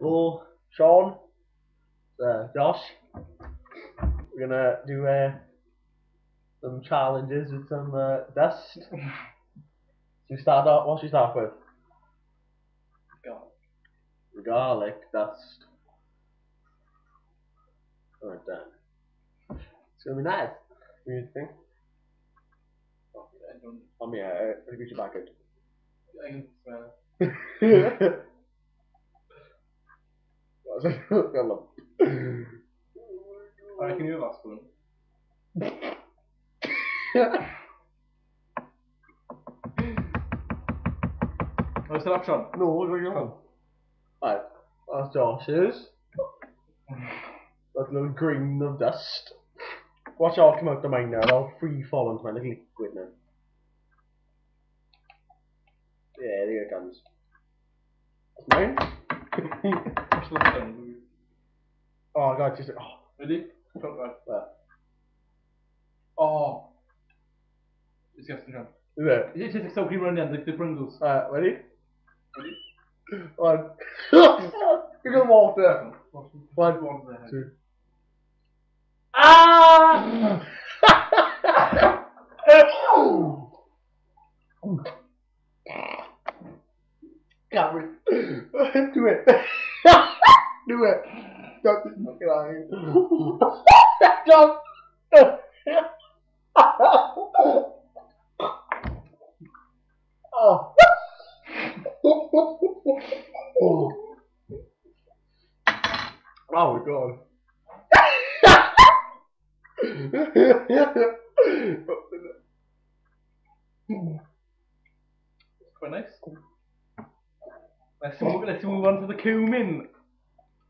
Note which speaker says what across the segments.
Speaker 1: Hello, Sean. Uh, Josh. We're gonna do uh, some challenges with some uh, dust. So you start off. What should you start with?
Speaker 2: Garlic.
Speaker 1: Garlic dust. Alright then. It's gonna be nice. What do you think?
Speaker 2: I.
Speaker 1: Oh yeah, uh, reach your back out.
Speaker 2: I can smell.
Speaker 1: It? I love.
Speaker 2: I can hear that spoon. What's the oh, option?
Speaker 1: No, what are you on? Right, that's Josh's. That little green of dust. Watch all come out the mine now, all free fall into my little liquid now. Yeah, there it comes. That's mine.
Speaker 2: What's the option?
Speaker 1: oh god, just oh,
Speaker 2: Ready? Front right.
Speaker 1: There.
Speaker 2: Oh. Disgusting, John.
Speaker 1: is it?
Speaker 2: It tastes like sour cream around the the Pringles.
Speaker 1: Alright, ready?
Speaker 2: Ready?
Speaker 1: One. You're gonna water.
Speaker 2: What's the-
Speaker 1: One,
Speaker 2: what's the head?
Speaker 1: two. Ah! Cameron, do it. do it. Don't be fucking lying. Don't. oh. oh my god.
Speaker 2: Quite nice. Let's move, let's move on to the cumin.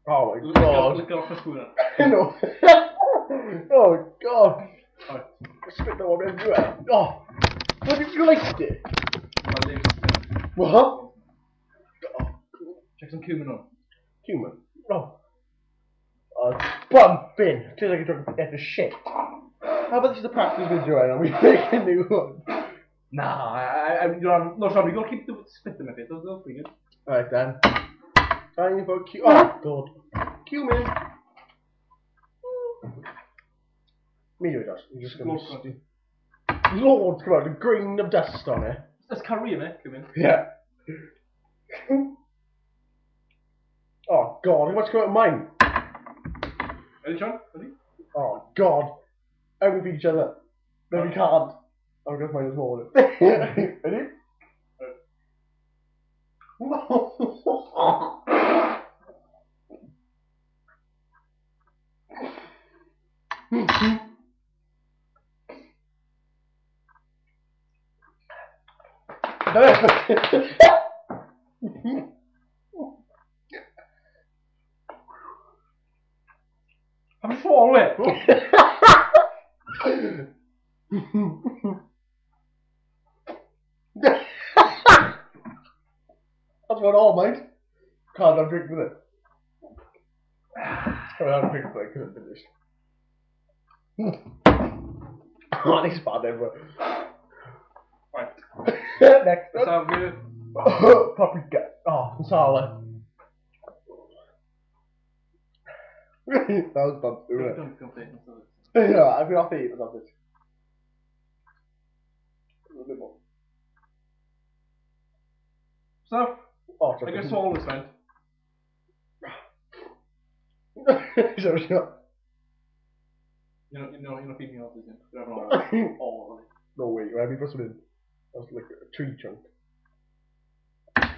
Speaker 1: oh my
Speaker 2: off-
Speaker 1: god.
Speaker 2: lick off the spoon.
Speaker 1: no. oh god.
Speaker 2: Alright.
Speaker 1: Spit that one everywhere. Oh. What did you like it?
Speaker 2: My lips.
Speaker 1: What? Oh,
Speaker 2: Check some cumin on.
Speaker 1: human. Oh. Uh, bumping. Tastes like you're talking after shit. How about this is the practice video and we make a new one?
Speaker 2: Nah, I, I, you know, no, Sean, you gotta keep the spit in my face. Those are pretty good.
Speaker 1: Alright then. Trying for Q. Oh god. Cumin. Me or Josh? I'm just gonna.
Speaker 2: Lord?
Speaker 1: Lord, come on, the grain of dust on it.
Speaker 2: That's curry, mate. Cumin.
Speaker 1: Yeah. oh god, what's going on mine?
Speaker 2: Ready? Ready?
Speaker 1: Oh god. And we beat each other. No, we can't. I'm gonna find this morning. Ready?
Speaker 2: I'm it.
Speaker 1: That's what all, mate. Can't have drink with it. Can't have drink with it, couldn't finish. oh, this is bad, everyone.
Speaker 2: Right.
Speaker 1: Next one.
Speaker 2: uh,
Speaker 1: Paprika. Oh, masala. that was bad,
Speaker 2: don't, don't complain. All?
Speaker 1: Yeah, I've been off eating something. A bit more.
Speaker 2: So,
Speaker 1: Oh,
Speaker 2: I guess swallow this, man.
Speaker 1: Sorry, no.
Speaker 2: You know, you know, you're not feeding me off this, yeah. You're having all, all of it.
Speaker 1: No way, let me put some in. That's like a tree trunk.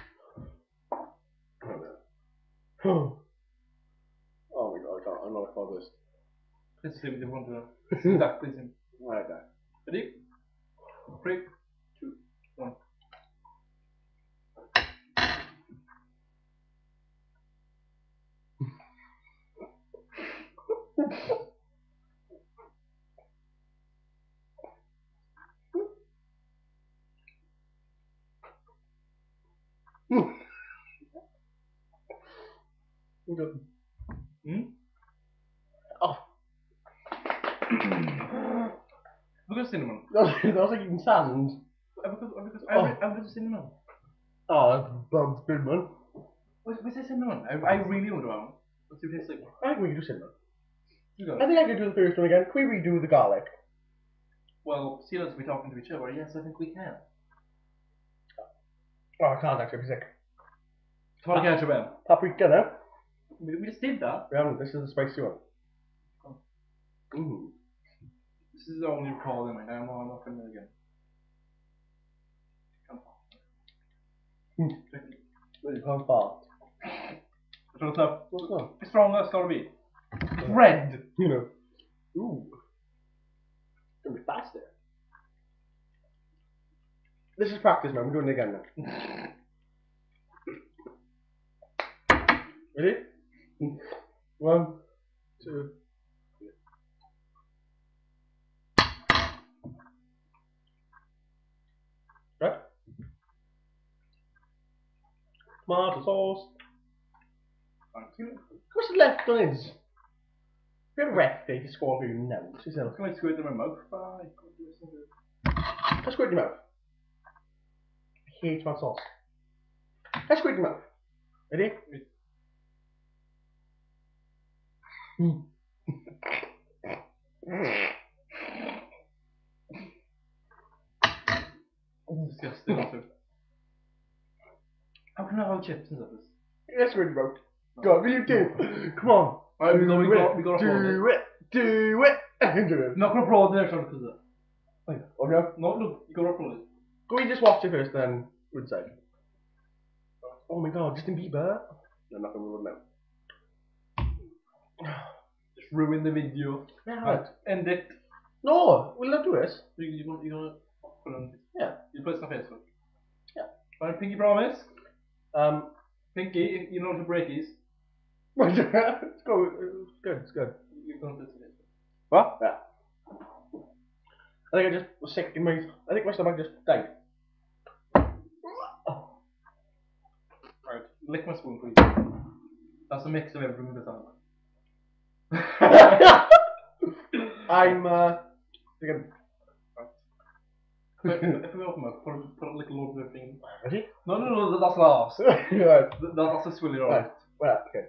Speaker 1: oh my
Speaker 2: same, they want to know. It's exactly the same.
Speaker 1: Right there.
Speaker 2: Ready? Three, two, one.
Speaker 1: Good.
Speaker 2: Hmm? Look at cinnamon.
Speaker 1: that was, like eating sand.
Speaker 2: Have a good, have a good,
Speaker 1: Oh.
Speaker 2: have a good cinnamon.
Speaker 1: Oh, that's bad good man.
Speaker 2: What's, this cinnamon? I, I really want know. Let's see what it tastes like.
Speaker 1: I think we can do cinnamon.
Speaker 2: You.
Speaker 1: I think I could do the first one again. Can we redo the garlic?
Speaker 2: Well, see us be talking to each other. Yes, I think we can.
Speaker 1: Oh, I can't actually. I'm sick.
Speaker 2: Det kanske Ben.
Speaker 1: Er Paprika now.
Speaker 2: We, we just did that.
Speaker 1: We haven't. This is the spicy one. Ooh.
Speaker 2: This is the only in my I'm not, not gonna again. Come on.
Speaker 1: Really can't fart.
Speaker 2: What's up?
Speaker 1: What's that?
Speaker 2: Hur strong ska det bli? It's red!
Speaker 1: You know. Ooh. It's gonna be faster. This is practice now. I'm doing it again now. Ready? One, two. Right? Tomato sauce. What's the left on his? We have a ref day to score you now. She's
Speaker 2: It's gonna squirt in my mouth. Bye.
Speaker 1: Let's squirt in your mouth. I hate tomato sauce. Let's squirt in your mouth. Ready? Mm.
Speaker 2: Disgusting also. How can I have chips and stuff?
Speaker 1: Let's squirt in your mouth. Go on, will you do? Come on.
Speaker 2: Alright, we
Speaker 1: do
Speaker 2: got, we got, we got to applaud it.
Speaker 1: do it. Do it. do it.
Speaker 2: Not gonna applaud the next one because of
Speaker 1: Oh no.
Speaker 2: No, look, you gotta applaud it.
Speaker 1: Go we just watch it first, then we'll decide. Oh my god, Justin Bieber. No, I'm not gonna rule him.
Speaker 2: Just ruin the video.
Speaker 1: Yeah.
Speaker 2: Right, end it.
Speaker 1: No, we'll not do it.
Speaker 2: You, you, gonna, you gonna put on this?
Speaker 1: Yeah.
Speaker 2: You put it on Facebook.
Speaker 1: Yeah.
Speaker 2: Right, Pinky promise.
Speaker 1: Um,
Speaker 2: Pinky, you know what to break is?
Speaker 1: let's go. It's good. It's good.
Speaker 2: You're gonna put it on
Speaker 1: What? Yeah. I think I just was sick in my. I think my stomach just died.
Speaker 2: Alright, lick my spoon, please. That's a mix of everything that's on
Speaker 1: I'm uh. Thinking,
Speaker 2: If if we open up, put, a- put a little load of everything.
Speaker 1: ready?
Speaker 2: No, no, no, that's
Speaker 1: right.
Speaker 2: That, that's swilly roll.
Speaker 1: Right. Well, okay.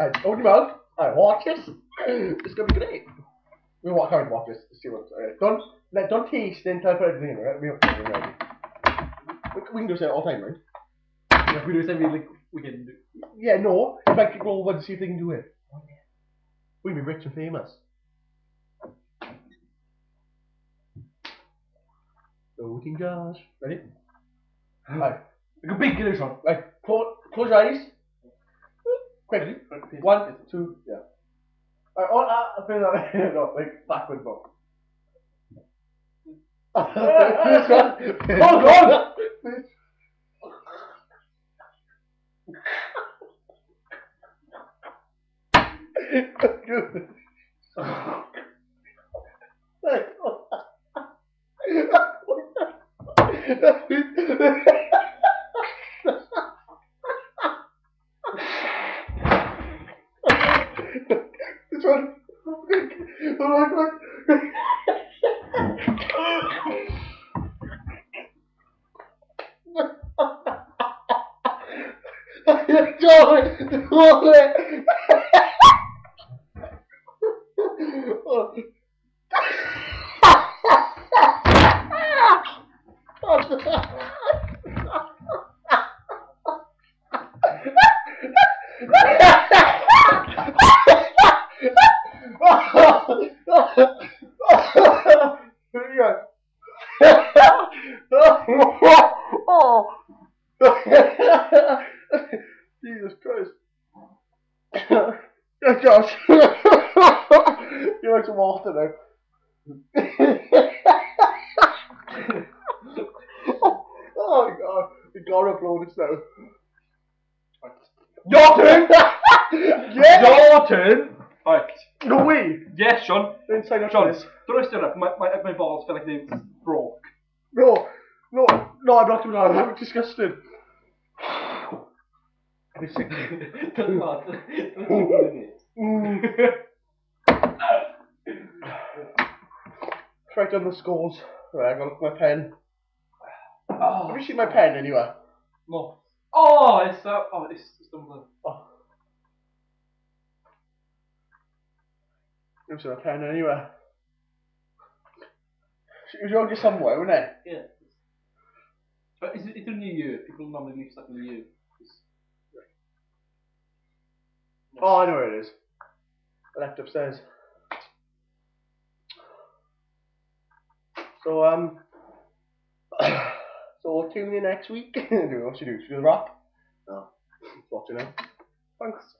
Speaker 1: Alright, open your mouth. Alright, watch this. It's gonna be great. We watch how to watch this. See what's alright. Uh, don't like don't taste it until I put everything in. Right? We, we, ready. we, we can do this all the time, right?
Speaker 2: Yeah, if we do this every like, we can do.
Speaker 1: Yeah, no. If I could go over and see if they can do it. We'd be rich and famous. Voting Josh. Ready? Right.
Speaker 2: Like a big this one.
Speaker 1: Right. Close, close your eyes. Quickly. One, two, yeah. Alright, oh, uh, I feel like, no, like backward book. this one. Hold on! This one. Oh my god. Johnny, Johnny. Jesus Josh. you like some water now. oh my god, we gotta upload this now.
Speaker 2: Your turn!
Speaker 1: yes!
Speaker 2: Your turn! Right.
Speaker 1: No way!
Speaker 2: Yes, Sean.
Speaker 1: Then sign up
Speaker 2: Sean,
Speaker 1: don't
Speaker 2: I stand up? My, my, my balls feel like they broke.
Speaker 1: No, no, no, I'm not doing that. I'm disgusted.
Speaker 2: Dwi'n siŵr. Dwi'n siŵr. Dwi'n siŵr.
Speaker 1: Mm. Right on the scores. Right, I got my pen. Have
Speaker 2: Oh,
Speaker 1: you seen my pen anywhere?
Speaker 2: no. Oh, it's that. Oh, it's stumbling.
Speaker 1: Oh. There's a pen anyway. It was only somewhere, wasn't it?
Speaker 2: Yeah. But it's, it's a new year. People normally leave stuff in the year. It's-
Speaker 1: Oh, I know where it is. Left upstairs. So, um, so we'll tune in next week. do what you do. We do the wrap? No. Watching now. Thanks.